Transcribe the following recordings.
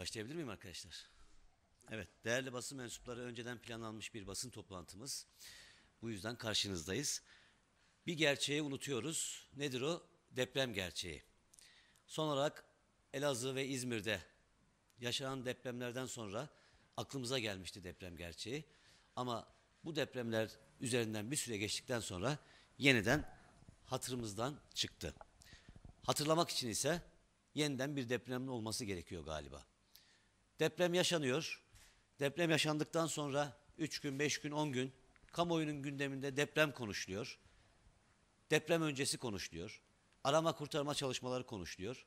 Başlayabilir miyim arkadaşlar? Evet, değerli basın mensupları önceden planlanmış bir basın toplantımız. Bu yüzden karşınızdayız. Bir gerçeği unutuyoruz. Nedir o? Deprem gerçeği. Son olarak Elazığ ve İzmir'de yaşanan depremlerden sonra aklımıza gelmişti deprem gerçeği. Ama bu depremler üzerinden bir süre geçtikten sonra yeniden hatırımızdan çıktı. Hatırlamak için ise yeniden bir depremin olması gerekiyor galiba. Deprem yaşanıyor. Deprem yaşandıktan sonra 3 gün, 5 gün, 10 gün kamuoyunun gündeminde deprem konuşuluyor. Deprem öncesi konuşuluyor. Arama kurtarma çalışmaları konuşuluyor.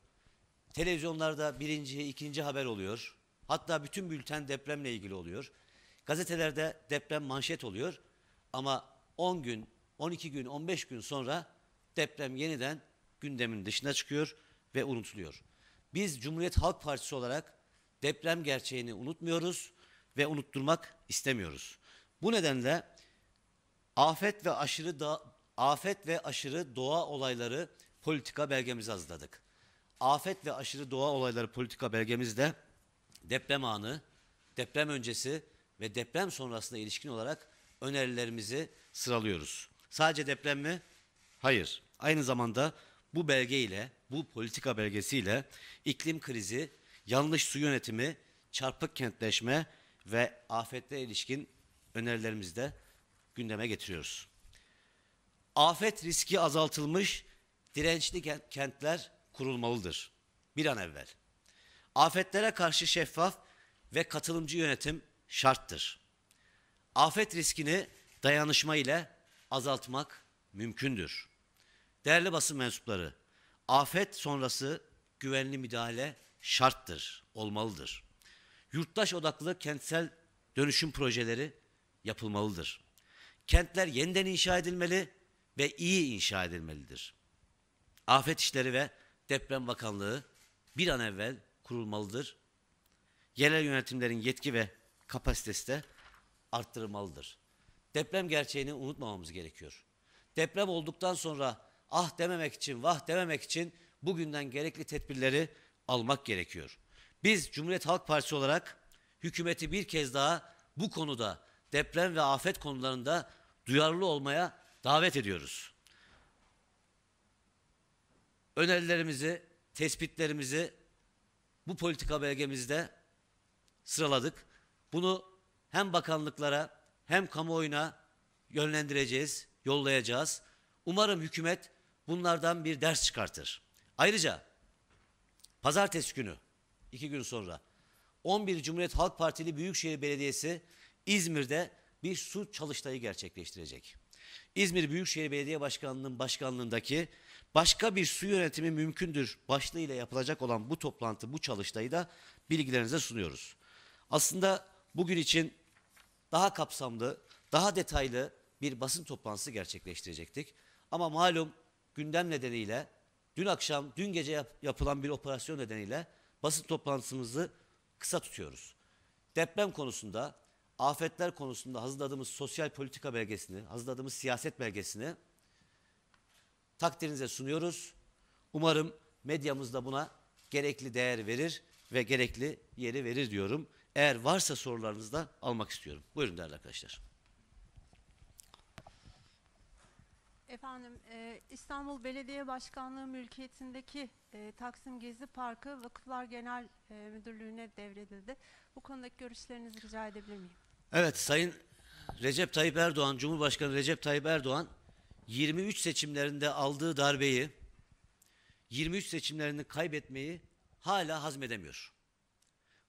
Televizyonlarda birinci, ikinci haber oluyor. Hatta bütün bülten depremle ilgili oluyor. Gazetelerde deprem manşet oluyor. Ama 10 gün, 12 gün, 15 gün sonra deprem yeniden gündemin dışına çıkıyor ve unutuluyor. Biz Cumhuriyet Halk Partisi olarak deprem gerçeğini unutmuyoruz ve unutturmak istemiyoruz. Bu nedenle afet ve aşırı da, afet ve aşırı doğa olayları politika belgemizi hazırladık. Afet ve aşırı doğa olayları politika belgemizde deprem anı, deprem öncesi ve deprem sonrasına ilişkin olarak önerilerimizi sıralıyoruz. Sadece deprem mi? Hayır. Aynı zamanda bu belge ile, bu politika belgesiyle iklim krizi, yanlış su yönetimi, çarpık kentleşme ve afetlere ilişkin önerilerimizi de gündeme getiriyoruz. Afet riski azaltılmış, dirençli kent- kentler kurulmalıdır. Bir an evvel. Afetlere karşı şeffaf ve katılımcı yönetim şarttır. Afet riskini dayanışma ile azaltmak mümkündür. Değerli basın mensupları, afet sonrası güvenli müdahale şarttır, olmalıdır. Yurttaş odaklı kentsel dönüşüm projeleri yapılmalıdır. Kentler yeniden inşa edilmeli ve iyi inşa edilmelidir. Afet İşleri ve Deprem Bakanlığı bir an evvel kurulmalıdır. Yerel yönetimlerin yetki ve kapasitesi de arttırılmalıdır. Deprem gerçeğini unutmamamız gerekiyor. Deprem olduktan sonra ah dememek için, vah dememek için bugünden gerekli tedbirleri almak gerekiyor. Biz Cumhuriyet Halk Partisi olarak hükümeti bir kez daha bu konuda deprem ve afet konularında duyarlı olmaya davet ediyoruz. Önerilerimizi, tespitlerimizi bu politika belgemizde sıraladık. Bunu hem bakanlıklara hem kamuoyuna yönlendireceğiz, yollayacağız. Umarım hükümet bunlardan bir ders çıkartır. Ayrıca pazartesi günü, iki gün sonra 11 Cumhuriyet Halk Partili Büyükşehir Belediyesi İzmir'de bir su çalıştayı gerçekleştirecek. İzmir Büyükşehir Belediye Başkanlığı'nın başkanlığındaki başka bir su yönetimi mümkündür başlığıyla yapılacak olan bu toplantı, bu çalıştayı da bilgilerinize sunuyoruz. Aslında bugün için daha kapsamlı, daha detaylı bir basın toplantısı gerçekleştirecektik. Ama malum gündem nedeniyle dün akşam, dün gece yap- yapılan bir operasyon nedeniyle basın toplantımızı kısa tutuyoruz. Deprem konusunda, afetler konusunda hazırladığımız sosyal politika belgesini, hazırladığımız siyaset belgesini takdirinize sunuyoruz. Umarım medyamız da buna gerekli değer verir ve gerekli yeri verir diyorum. Eğer varsa sorularınızı da almak istiyorum. Buyurun değerli arkadaşlar. Efendim e, İstanbul Belediye Başkanlığı mülkiyetindeki e, Taksim Gezi Parkı Vakıflar Genel e, Müdürlüğü'ne devredildi. Bu konudaki görüşlerinizi rica edebilir miyim? Evet Sayın Recep Tayyip Erdoğan, Cumhurbaşkanı Recep Tayyip Erdoğan 23 seçimlerinde aldığı darbeyi 23 seçimlerini kaybetmeyi hala hazmedemiyor.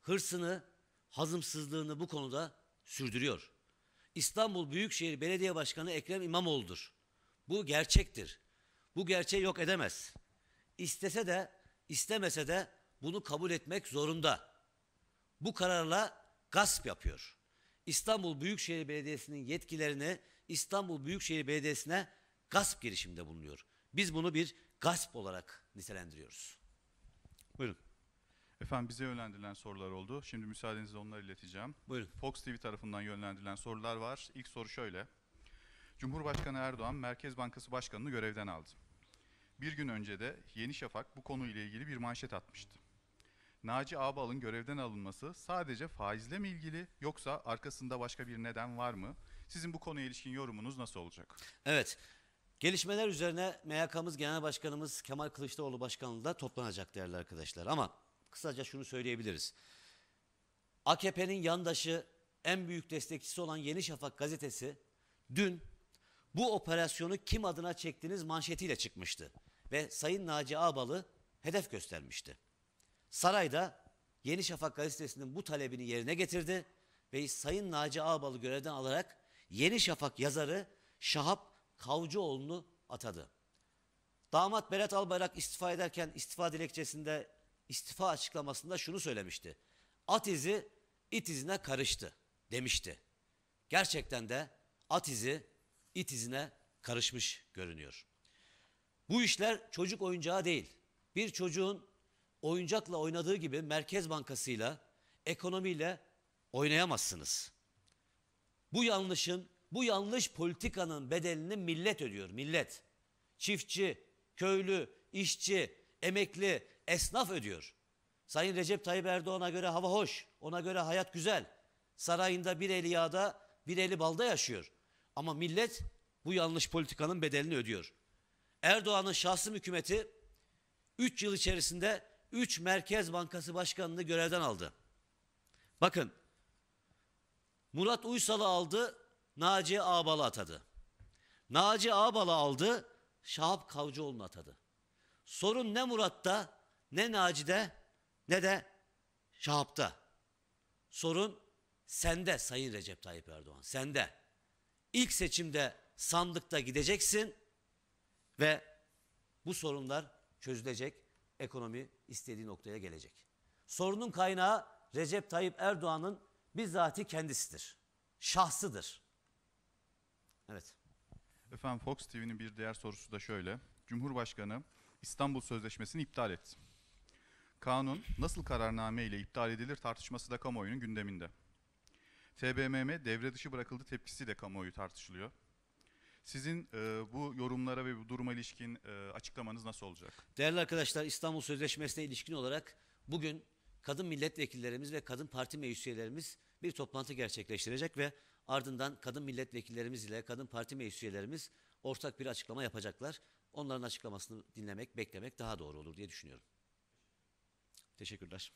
Hırsını, hazımsızlığını bu konuda sürdürüyor. İstanbul Büyükşehir Belediye Başkanı Ekrem İmamoğlu'dur. Bu gerçektir. Bu gerçeği yok edemez. İstese de istemese de bunu kabul etmek zorunda. Bu kararla gasp yapıyor. İstanbul Büyükşehir Belediyesi'nin yetkilerini İstanbul Büyükşehir Belediyesi'ne gasp girişiminde bulunuyor. Biz bunu bir gasp olarak nitelendiriyoruz. Buyurun. Efendim bize yönlendirilen sorular oldu. Şimdi müsaadenizle onları ileteceğim. Buyurun. Fox TV tarafından yönlendirilen sorular var. İlk soru şöyle. Cumhurbaşkanı Erdoğan Merkez Bankası Başkanı'nı görevden aldı. Bir gün önce de Yeni Şafak bu konuyla ilgili bir manşet atmıştı. Naci Ağbal'ın görevden alınması sadece faizle mi ilgili yoksa arkasında başka bir neden var mı? Sizin bu konuya ilişkin yorumunuz nasıl olacak? Evet. Gelişmeler üzerine MYK'mız Genel Başkanımız Kemal Kılıçdaroğlu Başkanlığı'nda toplanacak değerli arkadaşlar. Ama kısaca şunu söyleyebiliriz. AKP'nin yandaşı en büyük destekçisi olan Yeni Şafak gazetesi dün bu operasyonu kim adına çektiniz manşetiyle çıkmıştı. Ve Sayın Naci Ağbal'ı hedef göstermişti. Sarayda Yeni Şafak gazetesinin bu talebini yerine getirdi ve Sayın Naci Ağbal'ı görevden alarak Yeni Şafak yazarı Şahap Kavcıoğlu'nu atadı. Damat Berat Albayrak istifa ederken istifa dilekçesinde istifa açıklamasında şunu söylemişti. At izi it izine karıştı demişti. Gerçekten de at izi it izine karışmış görünüyor. Bu işler çocuk oyuncağı değil. Bir çocuğun oyuncakla oynadığı gibi Merkez Bankası'yla, ekonomiyle oynayamazsınız. Bu yanlışın, bu yanlış politikanın bedelini millet ödüyor, millet. Çiftçi, köylü, işçi, emekli, esnaf ödüyor. Sayın Recep Tayyip Erdoğan'a göre hava hoş, ona göre hayat güzel. Sarayında bir eli yağda, bir eli balda yaşıyor. Ama millet bu yanlış politikanın bedelini ödüyor. Erdoğan'ın şahsım hükümeti 3 yıl içerisinde 3 Merkez Bankası Başkanı'nı görevden aldı. Bakın Murat Uysal'ı aldı, Naci Ağbal'ı atadı. Naci Ağbal'ı aldı, Şahap Kavcıoğlu'nu atadı. Sorun ne Murat'ta, ne Naci'de, ne de Şahap'ta. Sorun sende Sayın Recep Tayyip Erdoğan, sende. İlk seçimde sandıkta gideceksin ve bu sorunlar çözülecek, ekonomi istediği noktaya gelecek. Sorunun kaynağı Recep Tayyip Erdoğan'ın bizzati kendisidir. Şahsıdır. Evet. Efendim Fox TV'nin bir diğer sorusu da şöyle. Cumhurbaşkanı İstanbul Sözleşmesi'ni iptal etti. Kanun nasıl kararname ile iptal edilir tartışması da kamuoyunun gündeminde. TBMM devre dışı bırakıldı tepkisi de kamuoyu tartışılıyor. Sizin e, bu yorumlara ve bu duruma ilişkin e, açıklamanız nasıl olacak? Değerli arkadaşlar İstanbul Sözleşmesi'ne ilişkin olarak bugün kadın milletvekillerimiz ve kadın parti meclis üyelerimiz bir toplantı gerçekleştirecek ve ardından kadın milletvekillerimiz ile kadın parti meclis üyelerimiz ortak bir açıklama yapacaklar. Onların açıklamasını dinlemek, beklemek daha doğru olur diye düşünüyorum. Teşekkürler.